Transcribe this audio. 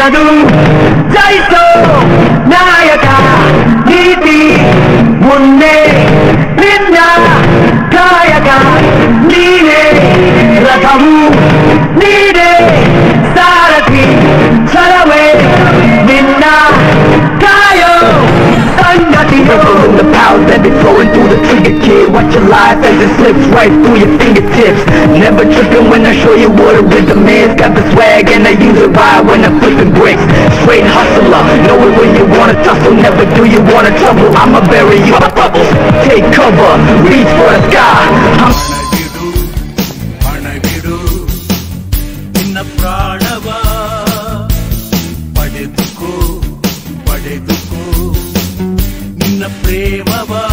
ನೀರದು ಜಯಿಸೋ ನಾಯಕ ನೀತಿ ಮುನ್ನೆ ನಿನ್ನ ಕಾಯಕ ನೀನೇ ರಥವು ನೀನೇ ಸಾರಥಿ ಛಲವೇ ನಿನ್ನ ಕಾಯೋ ಸಂಗತಿಯೋ The power that be flowing through the trigger kid Watch your life as it slips right through your fingertips Never tripping when I show you what a rhythm is Got the swag and I use it right when I'm flipping bricks straight hustler. Know it when you wanna tussle, never do you wanna trouble. I'ma bury you in bubbles, take cover, reach for the sky. I'm ಪ್ರಾಣವ ಪಡೆದುಕೋ ಪಡೆದುಕೋ ನಿನ್ನ ಪ್ರೇಮವ